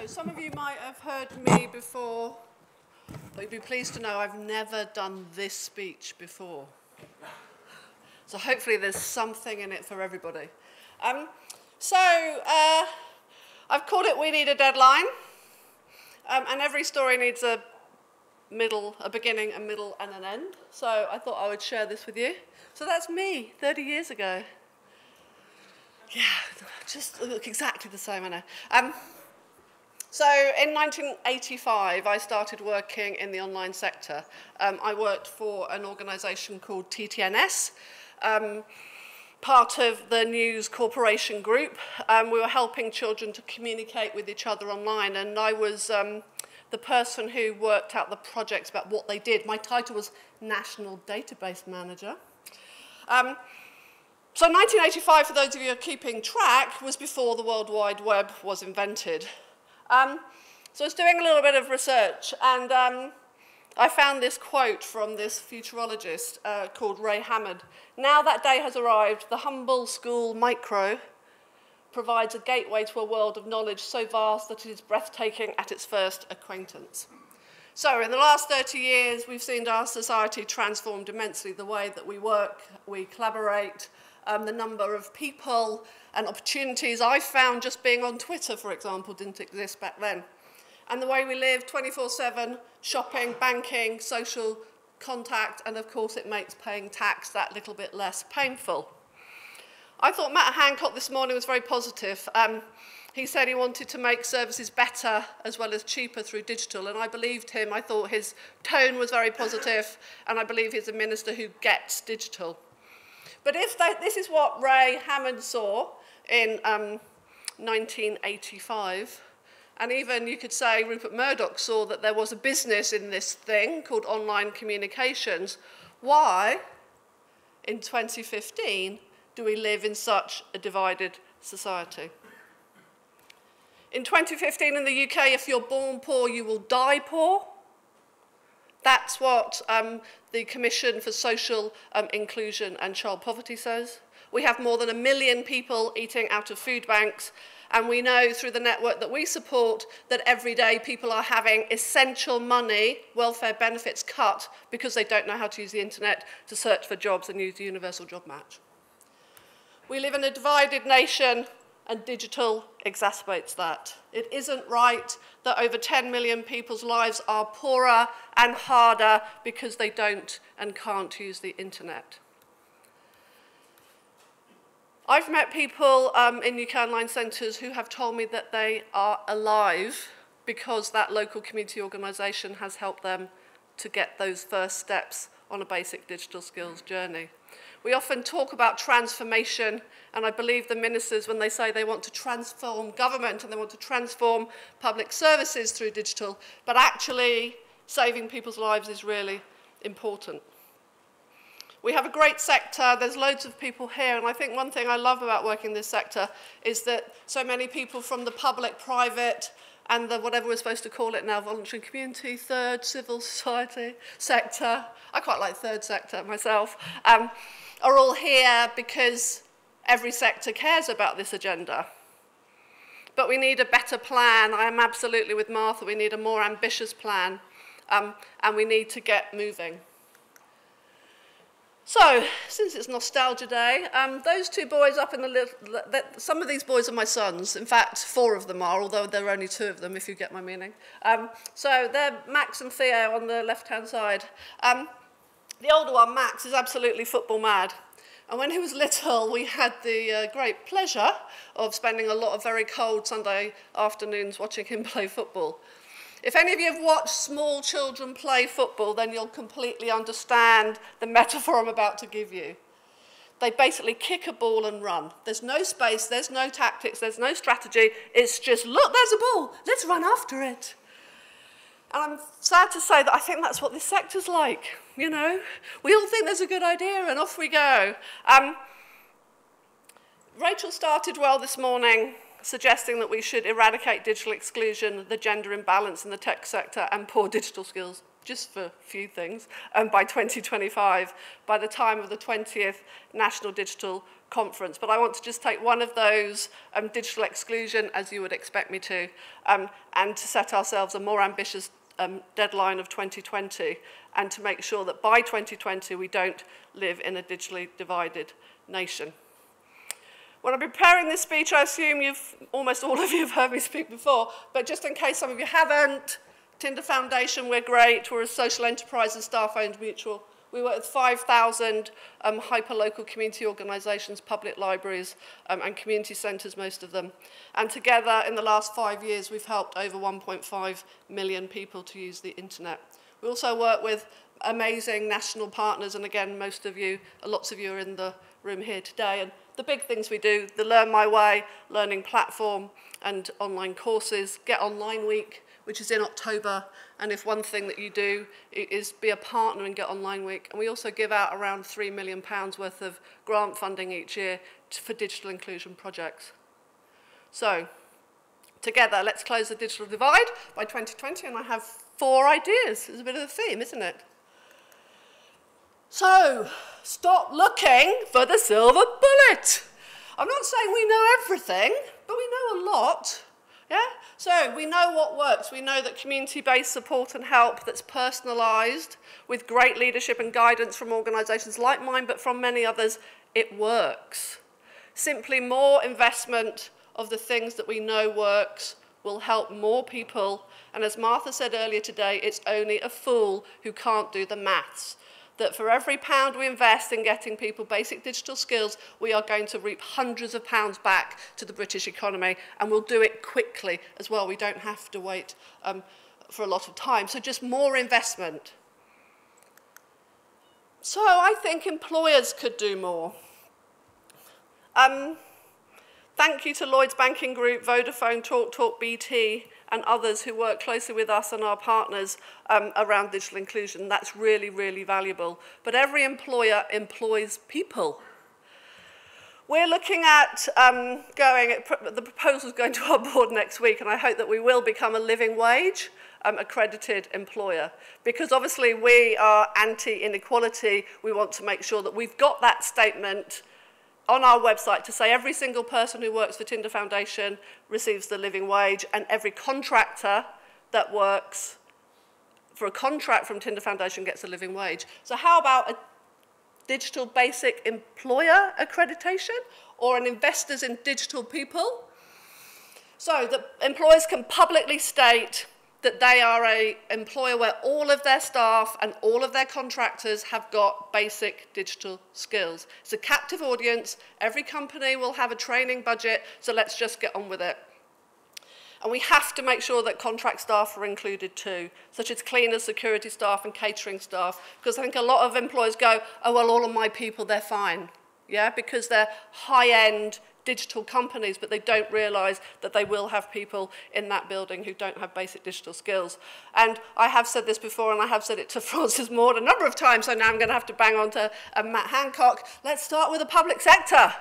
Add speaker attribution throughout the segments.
Speaker 1: So some of you might have heard me before, but you'd be pleased to know I've never done this speech before. So hopefully there's something in it for everybody. Um, so uh, I've called it We Need a Deadline. Um, and every story needs a middle, a beginning, a middle, and an end. So I thought I would share this with you. So that's me 30 years ago. Yeah, just look exactly the same, I know. Um, So in 1985, I started working in the online sector. Um, I worked for an organisation called TTNS, um, part of the News Corporation Group. Um, we were helping children to communicate with each other online, and I was um, the person who worked out the projects about what they did. My title was National Database Manager. Um, so 1985, for those of you who are keeping track, was before the World Wide Web was invented. Um, so I was doing a little bit of research, and um, I found this quote from this futurologist uh, called Ray Hammond. Now that day has arrived, the humble school micro provides a gateway to a world of knowledge so vast that it is breathtaking at its first acquaintance. So in the last 30 years, we've seen our society transformed immensely, the way that we work, we collaborate, um, the number of people and opportunities I found just being on Twitter, for example, didn't exist back then. And the way we live, 24-7, shopping, banking, social contact, and of course it makes paying tax that little bit less painful. I thought Matt Hancock this morning was very positive. Um, he said he wanted to make services better as well as cheaper through digital, and I believed him. I thought his tone was very positive, and I believe he's a minister who gets digital. But if that, this is what Ray Hammond saw in um, 1985, and even you could say Rupert Murdoch saw that there was a business in this thing called online communications, why in 2015 do we live in such a divided society? In 2015 in the UK, if you're born poor, you will die poor. That's what um, the Commission for Social um, Inclusion and Child Poverty says. We have more than a million people eating out of food banks, and we know through the network that we support that every day people are having essential money, welfare benefits cut because they don't know how to use the internet to search for jobs and use the universal job match. We live in a divided nation and digital exacerbates that. It isn't right that over 10 million people's lives are poorer and harder because they don't and can't use the internet. I've met people um, in UK Online Centres who have told me that they are alive because that local community organisation has helped them to get those first steps on a basic digital skills journey. We often talk about transformation, and I believe the ministers when they say they want to transform government and they want to transform public services through digital, but actually saving people's lives is really important. We have a great sector, there's loads of people here, and I think one thing I love about working in this sector is that so many people from the public, private, and the whatever we're supposed to call it now, voluntary community, third, civil society, sector. I quite like third sector myself. Um, are all here because every sector cares about this agenda. But we need a better plan. I am absolutely with Martha. We need a more ambitious plan. Um, and we need to get moving. So, since it's Nostalgia Day, um, those two boys up in the little... That, some of these boys are my sons. In fact, four of them are, although there are only two of them, if you get my meaning. Um, so, they're Max and Theo on the left-hand side. Um, the older one, Max, is absolutely football mad. And when he was little, we had the uh, great pleasure of spending a lot of very cold Sunday afternoons watching him play football. If any of you have watched small children play football, then you'll completely understand the metaphor I'm about to give you. They basically kick a ball and run. There's no space, there's no tactics, there's no strategy. It's just, look, there's a ball, let's run after it. And I'm sad to say that I think that's what this sector's like, you know. We all think there's a good idea and off we go. Um, Rachel started well this morning suggesting that we should eradicate digital exclusion, the gender imbalance in the tech sector, and poor digital skills. just for a few things, um, by 2025, by the time of the 20th National Digital Conference. But I want to just take one of those, um, digital exclusion, as you would expect me to, um, and to set ourselves a more ambitious um, deadline of 2020 and to make sure that by 2020 we don't live in a digitally divided nation. When I'm preparing this speech, I assume you've, almost all of you have heard me speak before, but just in case some of you haven't, Tinder Foundation, we're great, we're a social enterprise and staff-owned mutual We work with 5,000 um, hyper-local community organisations, public libraries um, and community centres, most of them. And together, in the last five years, we've helped over 1.5 million people to use the internet. We also work with amazing national partners, and again, most of you, lots of you are in the room here today. And the big things we do, the Learn My Way learning platform and online courses, Get Online Week, which is in October. And if one thing that you do is be a partner and Get Online Week. And we also give out around £3 million worth of grant funding each year for digital inclusion projects. So, together, let's close the digital divide by 2020. And I have four ideas. It's a bit of a theme, isn't it? So, stop looking for the silver bullet. I'm not saying we know everything, but we know a lot. Yeah? So we know what works. We know that community-based support and help that's personalised with great leadership and guidance from organisations like mine, but from many others, it works. Simply more investment of the things that we know works will help more people. And as Martha said earlier today, it's only a fool who can't do the maths that for every pound we invest in getting people basic digital skills, we are going to reap hundreds of pounds back to the British economy, and we'll do it quickly as well. We don't have to wait um, for a lot of time. So just more investment. So I think employers could do more. Um, thank you to Lloyds Banking Group, Vodafone, TalkTalk, Talk, BT, and others who work closely with us and our partners um, around digital inclusion. That's really, really valuable. But every employer employs people. We're looking at um, going, at, the proposal is going to our board next week, and I hope that we will become a living wage um, accredited employer. Because obviously we are anti-inequality, we want to make sure that we've got that statement on our website to say every single person who works for Tinder Foundation receives the living wage and every contractor that works for a contract from Tinder Foundation gets a living wage. So how about a digital basic employer accreditation or an investors in digital people? So that employers can publicly state that they are a employer where all of their staff and all of their contractors have got basic digital skills. It's a captive audience. Every company will have a training budget, so let's just get on with it. And we have to make sure that contract staff are included too, such as cleaners, security staff and catering staff, because I think a lot of employers go, oh, well, all of my people, they're fine. Yeah, because they're high-end digital companies, but they don't realise that they will have people in that building who don't have basic digital skills. And I have said this before, and I have said it to Francis Maude a number of times, so now I'm going to have to bang on to uh, Matt Hancock. Let's start with the public sector.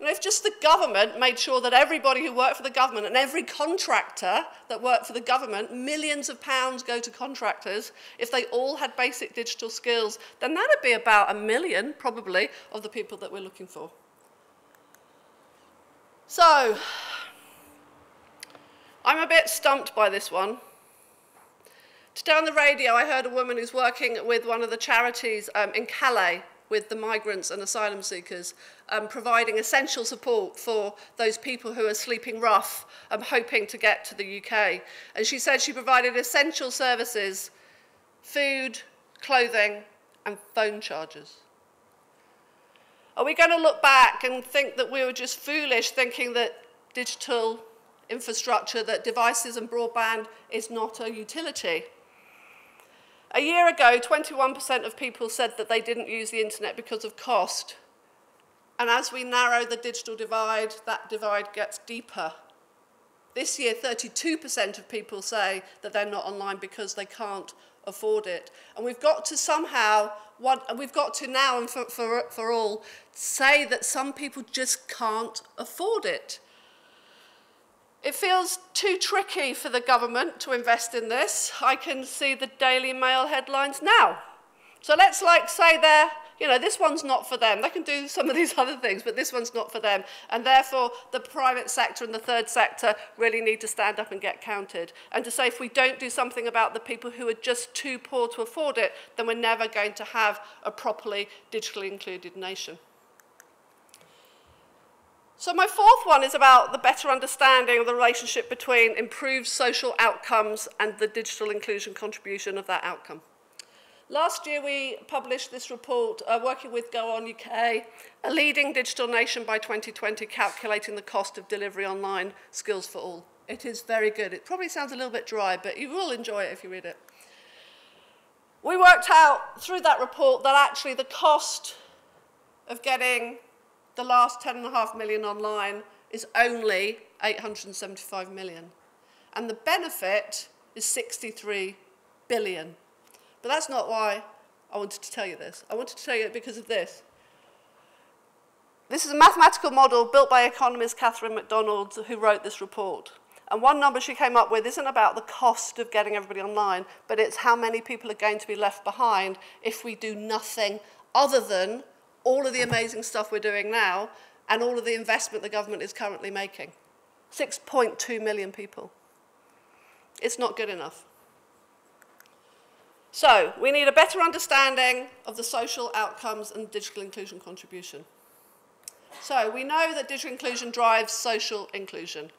Speaker 1: You know, if just the government made sure that everybody who worked for the government and every contractor that worked for the government, millions of pounds go to contractors, if they all had basic digital skills, then that would be about a million, probably, of the people that we're looking for. So, I'm a bit stumped by this one. Today on the radio, I heard a woman who's working with one of the charities um, in Calais with the migrants and asylum seekers, um, providing essential support for those people who are sleeping rough and hoping to get to the UK. And she said she provided essential services, food, clothing, and phone chargers. Are we going to look back and think that we were just foolish thinking that digital infrastructure, that devices and broadband is not a utility? A year ago, 21% of people said that they didn't use the internet because of cost. And as we narrow the digital divide, that divide gets deeper. This year, 32% of people say that they're not online because they can't afford it. And we've got to somehow, what, we've got to now and for, for, for all, say that some people just can't afford it. It feels too tricky for the government to invest in this. I can see the Daily Mail headlines now. So let's like say they're, you know, this one's not for them. They can do some of these other things, but this one's not for them. And therefore, the private sector and the third sector really need to stand up and get counted. And to say if we don't do something about the people who are just too poor to afford it, then we're never going to have a properly digitally included nation. So my fourth one is about the better understanding of the relationship between improved social outcomes and the digital inclusion contribution of that outcome. Last year we published this report uh, working with Go On UK, a leading digital nation by 2020 calculating the cost of delivery online skills for all. It is very good. It probably sounds a little bit dry, but you will enjoy it if you read it. We worked out through that report that actually the cost of getting the last 10.5 million online is only 875 million. And the benefit is 63 billion. But that's not why I wanted to tell you this. I wanted to tell you it because of this. This is a mathematical model built by economist Catherine McDonald, who wrote this report. And one number she came up with isn't about the cost of getting everybody online, but it's how many people are going to be left behind if we do nothing other than all of the amazing stuff we're doing now and all of the investment the government is currently making. 6.2 million people. It's not good enough. So, we need a better understanding of the social outcomes and digital inclusion contribution. So, we know that digital inclusion drives social inclusion.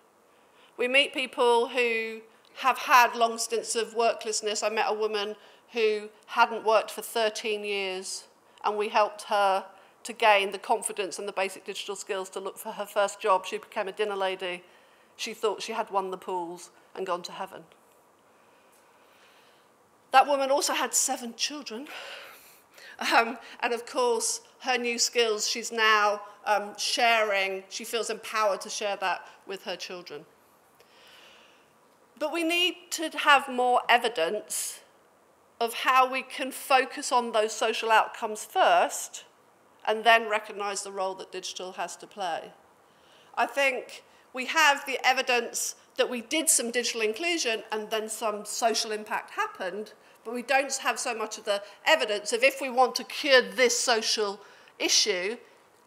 Speaker 1: We meet people who have had long stints of worklessness. I met a woman who hadn't worked for 13 years, and we helped her to gain the confidence and the basic digital skills to look for her first job. She became a dinner lady. She thought she had won the pools and gone to heaven. That woman also had seven children. Um, and of course, her new skills, she's now um, sharing, she feels empowered to share that with her children. But we need to have more evidence of how we can focus on those social outcomes first and then recognize the role that digital has to play. I think we have the evidence that we did some digital inclusion and then some social impact happened, but we don't have so much of the evidence of if we want to cure this social issue,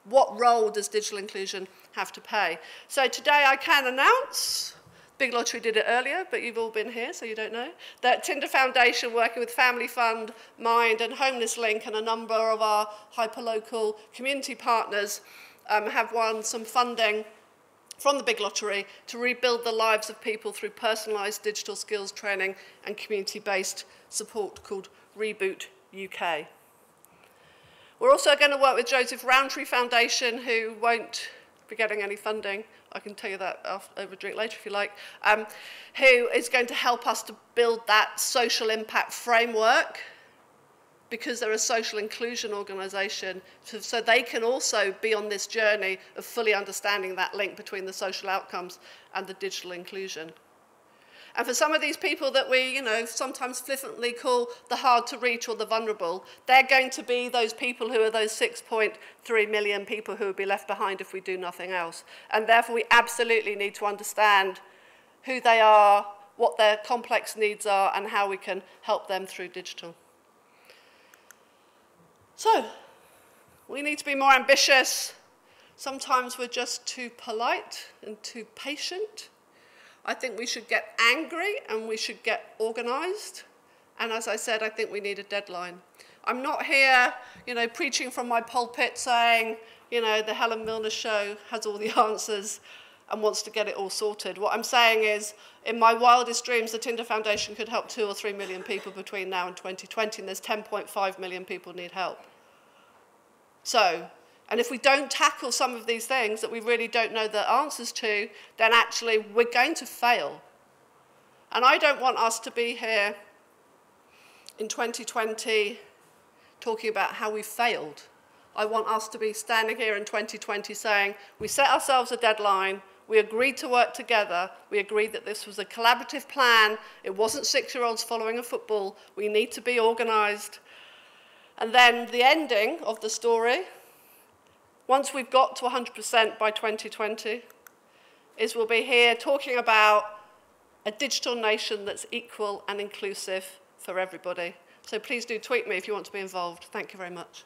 Speaker 1: what role does digital inclusion have to play? So today I can announce Big Lottery did it earlier, but you've all been here, so you don't know. That Tinder Foundation, working with Family Fund, Mind, and Homeless Link, and a number of our hyperlocal community partners, um, have won some funding from the big lottery to rebuild the lives of people through personalised digital skills training and community-based support called Reboot UK. We're also going to work with Joseph Rowntree Foundation, who won't be getting any funding. I can tell you that after, over a drink later if you like, um, who is going to help us to build that social impact framework because they're a social inclusion organisation, so, they can also be on this journey of fully understanding that link between the social outcomes and the digital inclusion. And for some of these people that we, you know, sometimes flippantly call the hard to reach or the vulnerable, they're going to be those people who are those 6.3 million people who will be left behind if we do nothing else. And therefore, we absolutely need to understand who they are, what their complex needs are, and how we can help them through digital. So, we need to be more ambitious. Sometimes we're just too polite and too patient. I think we should get angry and we should get organized. And as I said, I think we need a deadline. I'm not here, you know, preaching from my pulpit saying, you know, the Helen Milner show has all the answers and wants to get it all sorted. What I'm saying is, in my wildest dreams, the Tinder Foundation could help two or three million people between now and 2020, and there's 10.5 million people need help. So, and if we don't tackle some of these things that we really don't know the answers to, then actually we're going to fail. And I don't want us to be here in 2020 talking about how we failed. I want us to be standing here in 2020 saying, we set ourselves a deadline, we agreed to work together, we agreed that this was a collaborative plan, it wasn't six-year-olds following a football, we need to be organised, And then the ending of the story, once we've got to 100% by 2020, is we'll be here talking about a digital nation that's equal and inclusive for everybody. So please do tweet me if you want to be involved. Thank you very much.